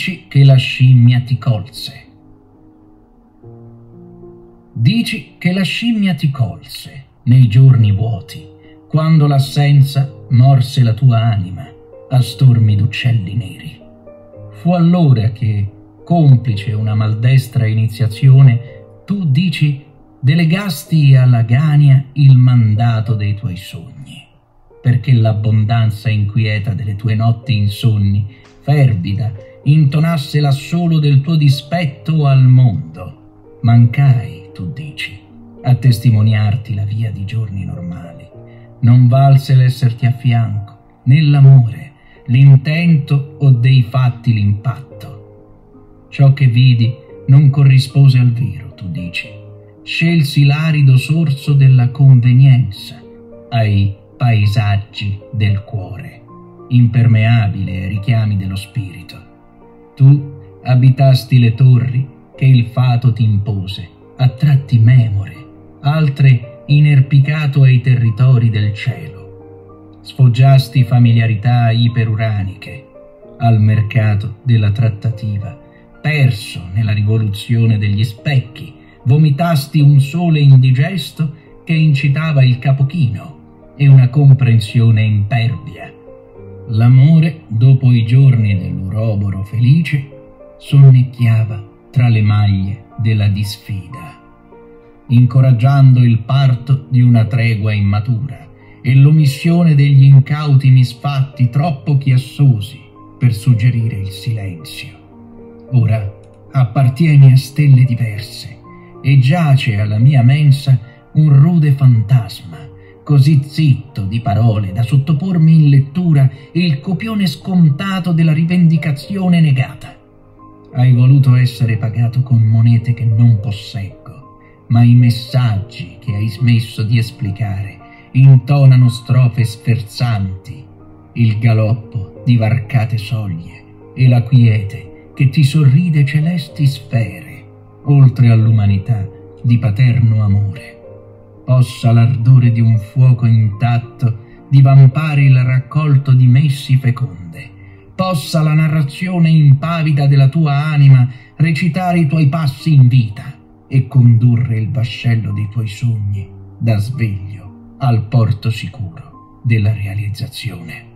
Dici che la scimmia ti colse. Dici che la scimmia ti colse nei giorni vuoti, quando l'assenza morse la tua anima a stormi d'uccelli neri. Fu allora che, complice una maldestra iniziazione, tu dici delegasti alla Gania il mandato dei tuoi sogni, perché l'abbondanza inquieta delle tue notti insonni, fervida, intonasse l'assolo del tuo dispetto al mondo. Mancai, tu dici, a testimoniarti la via di giorni normali. Non valse l'esserti a fianco, nell'amore, l'intento o dei fatti l'impatto. Ciò che vidi non corrispose al vero, tu dici scelsi l'arido sorso della convenienza ai paesaggi del cuore, impermeabile ai richiami dello spirito. Tu abitasti le torri che il fato ti impose, a tratti memore, altre inerpicato ai territori del cielo. Sfoggiasti familiarità iperuraniche al mercato della trattativa, perso nella rivoluzione degli specchi, vomitasti un sole indigesto che incitava il capochino e una comprensione impervia. L'amore, dopo i giorni dell'uroboro felice, sonnecchiava tra le maglie della disfida, incoraggiando il parto di una tregua immatura e l'omissione degli incauti misfatti troppo chiassosi per suggerire il silenzio. Ora appartieni a stelle diverse, e giace alla mia mensa un rude fantasma, così zitto di parole da sottopormi in lettura il copione scontato della rivendicazione negata. Hai voluto essere pagato con monete che non posseggo, ma i messaggi che hai smesso di esplicare intonano strofe sferzanti, il galoppo di varcate soglie e la quiete che ti sorride celesti sfere oltre all'umanità di paterno amore. Possa l'ardore di un fuoco intatto divampare il raccolto di messi feconde. Possa la narrazione impavida della tua anima recitare i tuoi passi in vita e condurre il vascello dei tuoi sogni da sveglio al porto sicuro della realizzazione.